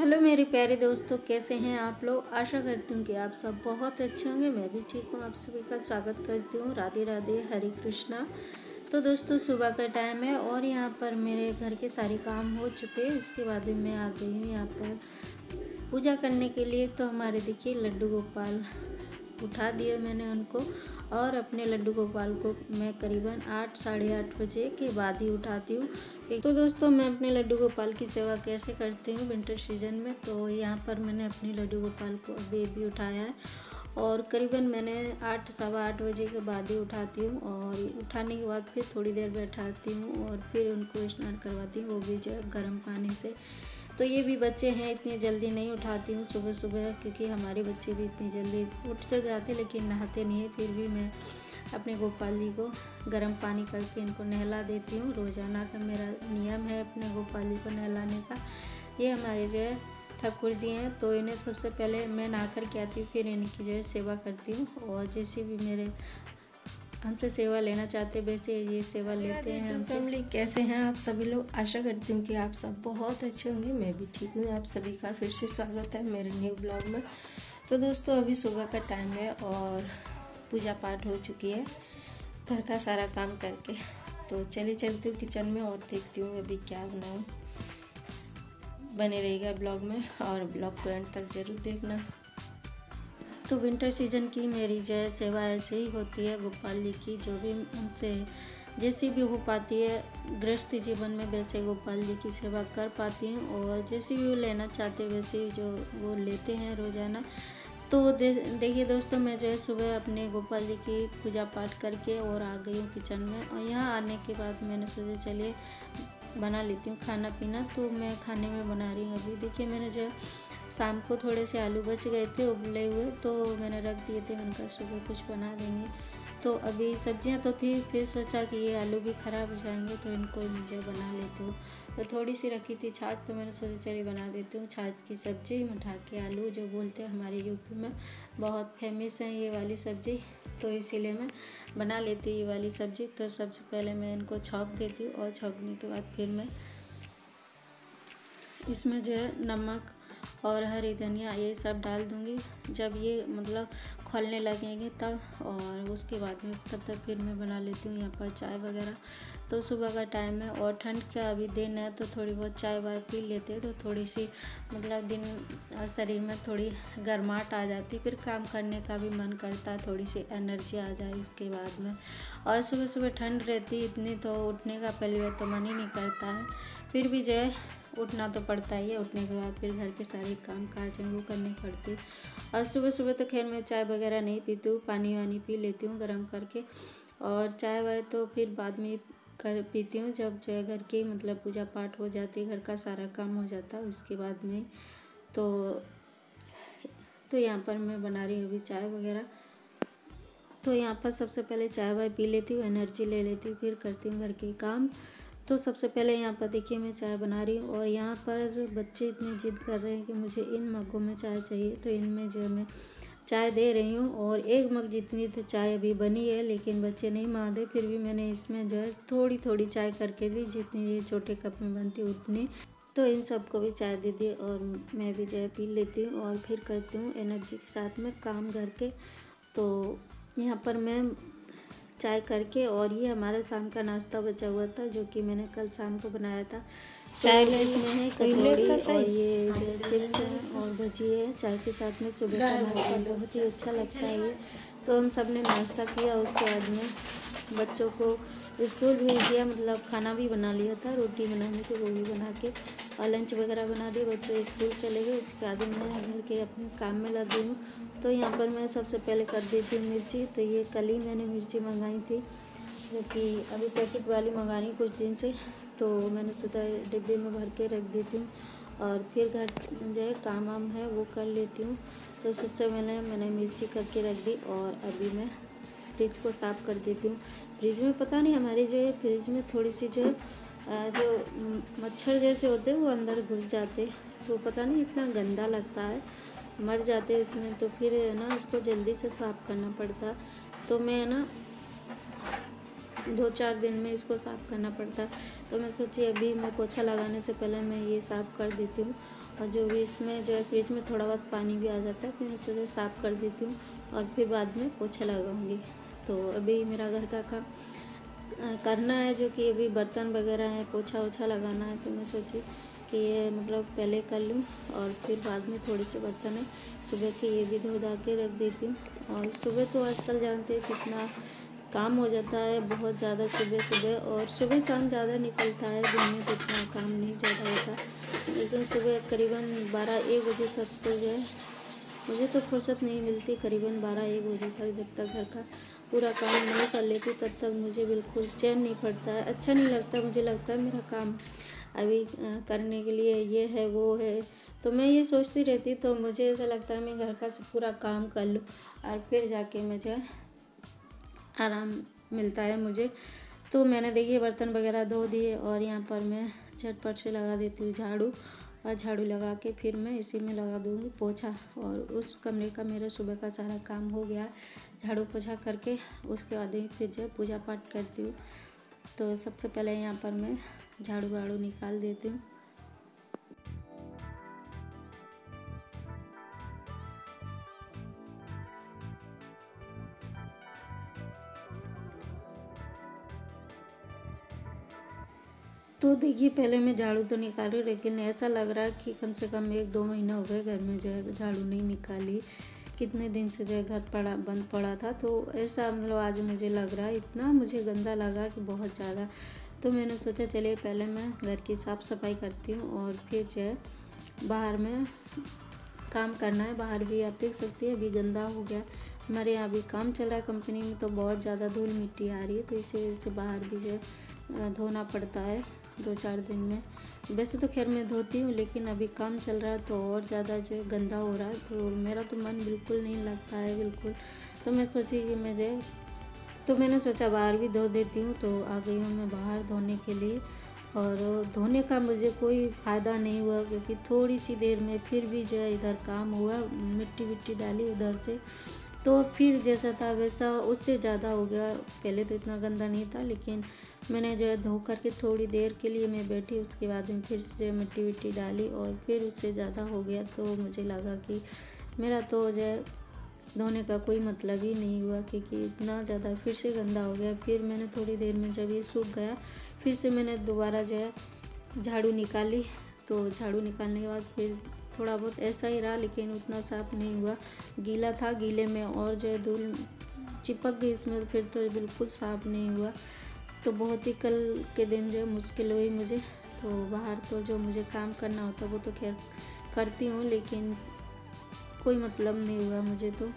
Hello मेरे प्यारे दोस्तों, कैसे हैं आप लोग? आशा करती हूँ कि आप सब बहुत अच्छे होंगे। मैं भी ठीक हूँ। आप सभी का स्वागत करती हूँ। राधे राधे, हरे कृष्णा। तो दोस्तों, सुबह का टाइम है और यहाँ पर मेरे घर के सारे काम हो चुके हैं। उसके बाद भी मैं आ गई हूँ यहाँ पर पूजा करने के लिए। तो हमारे देखिए, लड्डू गोपाल उठा दिए मैंने उनको और अपने लड्डू गोपाल को मैं करीबन आठ, साढ़े आठ बजे के बाद ही उठाती हूँ। तो दोस्तों, मैं अपने लड्डू गोपाल की सेवा कैसे करती हूँ विंटर सीज़न में? तो यहाँ पर मैंने अपने लड्डू गोपाल को अभी अभी उठाया है और करीबन मैंने आठ, सवा आठ बजे के बाद ही उठाती हूँ और उठाने के बाद फिर थोड़ी देर बैठाती हूँ और फिर उनको स्नान करवाती हूँ। वो भी जो है गर्म पानी से तो ये भी बच्चे हैं, इतनी जल्दी नहीं उठाती हूँ सुबह सुबह, क्योंकि हमारे बच्चे भी इतनी जल्दी उठ तो जाते, लेकिन नहाते नहीं है। फिर भी मैं अपने गोपाल जी को गर्म पानी करके इनको नहला देती हूँ। रोज़ाना का मेरा नियम है अपने गोपाल जी को नहलाने का। ये हमारे जो है ठाकुर जी हैं तो इन्हें सबसे पहले मैं नहा कर के आती हूँ, फिर इनकी जो है सेवा करती हूँ। और जैसे भी मेरे हमसे सेवा लेना चाहते वैसे ये सेवा लेते हैं हम फैमिली कैसे हैं आप सभी लोग? आशा करती हूँ कि आप सब बहुत अच्छे होंगे। मैं भी ठीक हूँ आप सभी का फिर से स्वागत है मेरे न्यू ब्लॉग में। तो दोस्तों अभी सुबह का टाइम है और पूजा पाठ हो चुकी है घर का सारा काम करके। तो चले चलती हूँ किचन में और देखती हूँ अभी क्या बनाऊँ। बने रहेगा ब्लॉग में और ब्लॉग को एंड तक ज़रूर देखना। तो विंटर सीज़न की मेरी जय सेवा ऐसे ही होती है गोपाल जी की जो भी उनसे जैसी भी हो पाती है गृहस्थ जीवन में वैसे गोपाल जी की सेवा कर पाती हैं और जैसी भी वो लेना चाहते वैसे जो वो लेते हैं रोज़ाना। तो दे, देखिए दोस्तों मैं जो है सुबह अपने गोपाल जी की पूजा पाठ करके और आ गई हूँ किचन में और यहाँ आने के बाद मैंने सोचा चलिए बना लेती हूँ खाना पीना। तो मैं खाने में बना रही हूँ अभी। देखिए मैंने जो है शाम को थोड़े से आलू बच गए थे उबले हुए तो मैंने रख दिए थे, मैंने कहा, सुबह कुछ बना देंगे। तो अभी सब्ज़ियाँ तो थी, फिर सोचा कि ये आलू भी ख़राब हो जाएँगे तो इनको मुझे बना लेती हूँ। तो थोड़ी सी रखी थी छाछ तो मैंने सोचा, चलिए बना देती हूँ छाछ की सब्ज़ी, मठा के आलू, जो बोलते हैं हमारे यूपी में बहुत फ़ेमस है ये वाली सब्ज़ी। तो इसीलिए मैं बना लेती ये वाली सब्ज़ी। तो सबसे पहले मैं इनको छौंक देती हूँ और छौंकने के बाद फिर मैं इसमें जो है नमक और हरी धनिया ये सब डाल दूँगी। जब ये मतलब खोलने लगेंगे तब और उसके बाद में तब तक फिर मैं बना लेती हूँ यहाँ पर चाय वगैरह। तो सुबह का टाइम है और ठंड का अभी दिन है तो थोड़ी बहुत चाय वाय पी लेते तो थोड़ी सी मतलब दिन शरीर में थोड़ी गर्माहट आ जाती फिर काम करने का भी मन करता है, थोड़ी सी एनर्जी आ जाए उसके बाद में। और सुबह सुबह ठंड रहती इतनी तो उठने का पहले तो मन ही नहीं करता है। फिर भी जो है उठना तो पड़ता ही है। उठने के बाद फिर घर के सारे काम काज हैं, वो करने पड़ते। और सुबह सुबह तो खैर मैं चाय वगैरह नहीं पीती हूँ, पानी वानी पी लेती हूँ गर्म करके। और चाय वाय तो फिर बाद में कर पीती हूँ, जब जो है घर की मतलब पूजा पाठ हो जाती है, घर का सारा काम हो जाता है, उसके बाद में तो तो यहाँ पर मैं बना रही हूँ अभी चाय वगैरह। तो यहाँ पर सबसे पहले चाय वाय पी लेती हूँ, एनर्जी ले लेती हूँ, फिर करती हूँ घर के काम। तो सबसे पहले यहाँ पर देखिए मैं चाय बना रही हूँ और यहाँ पर बच्चे इतनी जिद कर रहे हैं कि मुझे इन मग्गों में चाय चाहिए तो इनमें जो मैं चाय दे रही हूँ और एक मग जितनी तो चाय अभी बनी है, लेकिन बच्चे नहीं मान रहे फिर भी मैंने इसमें जो है थोड़ी थोड़ी चाय करके दी, जितनी ये छोटे कप में बनती उतनी। तो इन सबको भी चाय दे दी और मैं भी जो है पी लेती हूँ और फिर करती हूँ एनर्जी के साथ में काम करके। तो यहाँ पर मैं चाय करके और ये हमारा शाम का नाश्ता बचा हुआ था जो कि मैंने कल शाम को बनाया था। चाय में इसमें है कचौड़ी और ये जो चिप्स है और भजी है चाय के साथ में सुबह का नाश्ता बहुत ही अच्छा लगता है ये। तो हम सबने नाश्ता किया उसके बाद में बच्चों को स्कूल भेज दिया मतलब खाना भी बना लिया था, रोटी बनानी थी वो भी बना के, और लंच वगैरह बना दिए बच्चे स्कूल चले गए उसके बाद मैं घर के अपने काम में लग गई हूँ। तो यहाँ पर मैं सबसे पहले कर देती हूँ मिर्ची तो ये कल ही मैंने मिर्ची मंगाई थी, जो कि अभी पैकेट वाली मंगा मंगानी कुछ दिन से तो मैंने सोचा डिब्बे में भर के रख देती हूँ, और फिर घर जो है काम वाम है, वो कर लेती हूँ। तो सबसे पहले मैंने मिर्ची करके रख दी, और अभी मैं फ्रिज को साफ़ कर देती हूँ। फ्रिज में पता नहीं हमारी जो है फ्रिज में थोड़ी सी जो है जो मच्छर जैसे होते हैं वो अंदर घुस जाते तो पता नहीं इतना गंदा लगता है। मर जाते उसमें तो फिर है ना उसको जल्दी से साफ़ करना पड़ता। तो मैं ना दो चार दिन में इसको साफ़ करना पड़ता। तो मैं सोची अभी मैं पोछा लगाने से पहले मैं ये साफ़ कर देती हूँ। और जो भी इसमें जो है फ्रिज में थोड़ा बहुत पानी भी आ जाता है, फिर मैं सोचा साफ़ कर देती हूँ और फिर बाद में पोछा लगाऊँगी। तो अभी मेरा घर का काम करना है जो कि अभी बर्तन वगैरह है, पोछा ओछा लगाना है तो मैं सोची कि ये मतलब पहले कर लूँ और फिर बाद में थोड़े से बर्तन है। सुबह के ये भी धो धा के रख देती हूँ और सुबह तो आजकल जानते हैं कितना काम हो जाता है, बहुत ज़्यादा सुबह सुबह और सुबह शाम ज़्यादा निकलता है, दिन में तो इतना काम नहीं ज़्यादा होता। लेकिन सुबह करीबन बारह एक बजे तक तो जो है, मुझे तो फुर्सत नहीं मिलती करीबन बारह एक बजे तक जब तक घर का पूरा काम नहीं कर लेती, तब तक मुझे बिल्कुल चैन नहीं पड़ता है। अच्छा नहीं लगता, मुझे लगता है मेरा काम अभी करने के लिए ये है, वो है। तो मैं ये सोचती रहती तो मुझे ऐसा लगता है मैं घर का पूरा काम कर लूँ और फिर जाके मुझे आराम मिलता है मुझे। तो मैंने देखिए बर्तन वगैरह धो दिए और यहाँ पर मैं झटपट से लगा देती हूँ झाड़ू झाड़ू लगा के फिर मैं इसी में लगा दूँगी पोछा। और उस कमरे का मेरा सुबह का सारा काम हो गया। झाड़ू पोछा करके उसके बाद ही फिर जो पूजा पाठ करती हूँ। तो सबसे पहले यहाँ पर मैं झाड़ू वाड़ू निकाल देती हूँ। तो देखिए, पहले मैं झाड़ू तो निकाली, लेकिन ऐसा लग रहा है कि कम से कम एक दो महीना हो गए घर में जो है झाड़ू नहीं निकाली। कितने दिन से जो है घर पड़ा, बंद पड़ा था तो ऐसा मतलब आज मुझे लग रहा है, इतना मुझे गंदा लगा कि बहुत ज़्यादा। तो मैंने सोचा, चलिए पहले मैं घर की साफ़ सफ़ाई करती हूँ और फिर जो है बाहर में काम करना है। बाहर भी आप देख सकते हैं, अभी गंदा हो गया। हमारे यहाँ अभी काम चल रहा है कंपनी में तो बहुत ज़्यादा धूल मिट्टी आ रही है तो इसी वजह से बाहर भी जो है धोना पड़ता है। दो चार दिन में। वैसे तो खैर मैं धोती हूँ, लेकिन अभी काम चल रहा है तो और ज़्यादा जो है गंदा हो रहा है तो मेरा तो मन बिल्कुल नहीं लगता है, बिल्कुल। तो मैं सोची कि मैं जो तो मैंने सोचा बाहर भी धो देती हूँ तो आ गई हूँ मैं बाहर धोने के लिए। और धोने का मुझे कोई फ़ायदा नहीं हुआ, क्योंकि थोड़ी सी देर में फिर भी जो है इधर काम हुआ मिट्टी विट्टी डाली उधर से। तो फिर जैसा था वैसा उससे ज़्यादा हो गया। पहले तो इतना गंदा नहीं था, लेकिन मैंने जो है धो करके थोड़ी देर के लिए मैं बैठी, उसके बाद में फिर से मिट्टी विट्टी डाली और फिर उससे ज़्यादा हो गया। तो मुझे लगा कि मेरा तो जो है धोने का कोई मतलब ही नहीं हुआ, क्योंकि इतना ज़्यादा फिर से गंदा हो गया। फिर मैंने थोड़ी देर में जब ये सूख गया, फिर से मैंने दोबारा जो है झाड़ू निकाली। तो झाड़ू निकालने के बाद फिर थोड़ा बहुत ऐसा ही रहा, लेकिन उतना साफ़ नहीं हुआ। गीला था गीले में और जो धूल चिपक गई इसमें फिर तो बिल्कुल साफ़ नहीं हुआ। तो बहुत ही कल के दिन जो मुश्किल हुई मुझे। तो बाहर तो जो मुझे काम करना होता वो तो खैर करती हूँ, लेकिन कोई मतलब नहीं हुआ मुझे तो।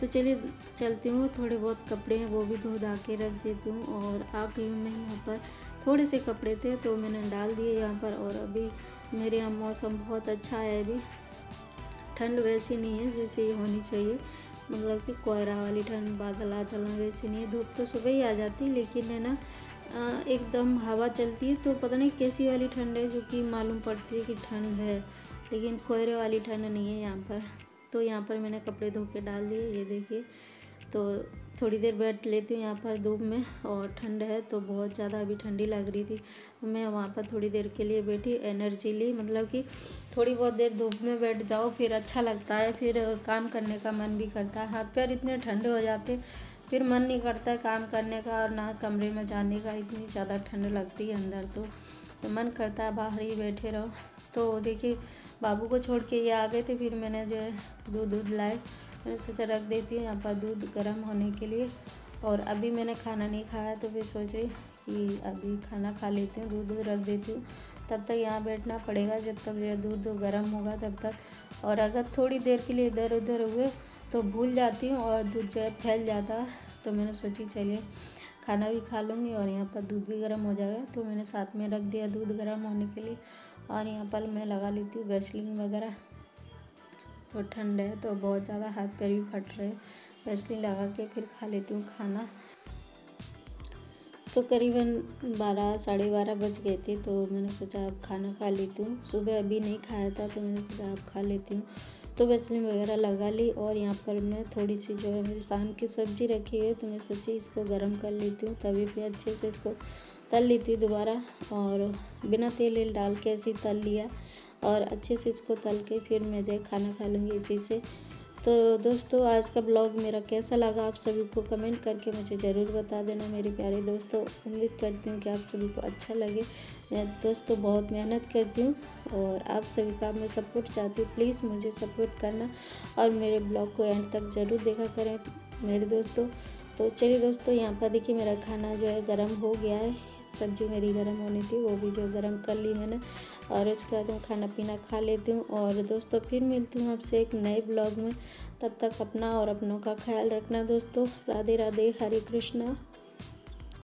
तो चलिए चलती हूँ, थोड़े बहुत कपड़े हैं वो भी धो धा के रख देती हूँ और आ गई हूँ मैं यहाँ पर। थोड़े से कपड़े थे तो मैंने डाल दिए यहाँ पर और अभी मेरे यहाँ मौसम बहुत अच्छा है अभी। ठंड वैसी नहीं है जैसे होनी चाहिए। मतलब कि कोहरा वाली ठंड, बादल आदल वैसी नहीं है। धूप तो सुबह ही आ जाती लेकिन है ना एकदम हवा चलती है तो पता नहीं कैसी वाली ठंड है जो कि मालूम पड़ती है कि ठंड है। लेकिन कोहरे वाली ठंड नहीं है यहाँ पर। तो यहाँ पर मैंने कपड़े धो के डाल दिए, ये देखिए। तो थोड़ी देर बैठ लेती हूँ यहाँ पर धूप में और ठंड है तो बहुत ज़्यादा अभी ठंडी लग रही थी। मैं वहाँ पर थोड़ी देर के लिए बैठी एनर्जी ली मतलब कि थोड़ी बहुत देर धूप में बैठ जाओ, फिर अच्छा लगता है, फिर काम करने का मन भी करता है। हाथ पैर इतने ठंडे हो जाते, फिर मन नहीं करता काम करने का और ना कमरे में जाने का, इतनी ज़्यादा ठंड लगती है अंदर तो। तो मन करता है बाहर ही बैठे रहो। तो देखिए, बाबू को छोड़ के ये आ गए थे, फिर मैंने जो है दूध दूध लाए। मैंने सोचा रख देती हूँ यहाँ पर दूध गर्म होने के लिए। और अभी मैंने खाना नहीं खाया तो फिर सोचे कि अभी खाना खा लेती हूँ, दूध रख देती हूँ। तब तक यहाँ बैठना पड़ेगा, जब तक जो दूध गर्म होगा तब तक। और अगर थोड़ी देर के लिए इधर उधर हुए तो भूल जाती हूँ और दूध जो है फैल जाता तो मैंने सोची चलिए खाना भी खा लूँगी और यहाँ पर दूध भी गर्म हो जाएगा। तो मैंने साथ में रख दिया दूध गर्म होने के लिए। और यहाँ पर मैं लगा लेती हूँ वैसलिन वगैरह। तो ठंड है तो बहुत ज़्यादा हाथ पैर भी फट रहे वैसलीन लगा के फिर खा लेती हूँ खाना। तो करीबन बारह, साढ़े बारह बज गए थे तो मैंने सोचा अब खाना खा लेती हूँ। सुबह अभी नहीं खाया था तो मैंने सोचा अब खा लेती हूँ। तो वैसलीन वगैरह लगा ली और यहाँ पर मैं थोड़ी सी जो है मेरी शाम की सब्ज़ी रखी है तो मैं सोची इसको गर्म कर लेती हूँ, तभी पे अच्छे से इसको तल लेती हूँ दोबारा। और बिना तेल डाल के ऐसे तल लिया। और अच्छे से इसको तल के फिर मैं जो खाना खा लूँगी इसी से। तो दोस्तों, आज का ब्लॉग मेरा कैसा लगा आप सभी को कमेंट करके मुझे ज़रूर बता देना मेरे प्यारे दोस्तों। उम्मीद करती हूँ कि आप सभी को अच्छा लगे। मैं दोस्तों बहुत मेहनत करती हूँ और आप सभी का मैं सपोर्ट चाहती हूँ। प्लीज़ मुझे सपोर्ट करना और मेरे ब्लॉग को एंड तक ज़रूर देखा करें मेरे दोस्तों। तो चलिए दोस्तों, यहाँ पर देखिए मेरा खाना जो है गर्म हो गया है। सब्ज़ी मेरी गर्म होनी थी, वो भी जो गर्म कर ली मैंने। और उसके बाद खाना पीना खा लेती हूँ। और दोस्तों, फिर मिलती हूँ आपसे एक नए ब्लॉग में। तब तक अपना और अपनों का ख्याल रखना दोस्तों। राधे राधे, हरे कृष्णा।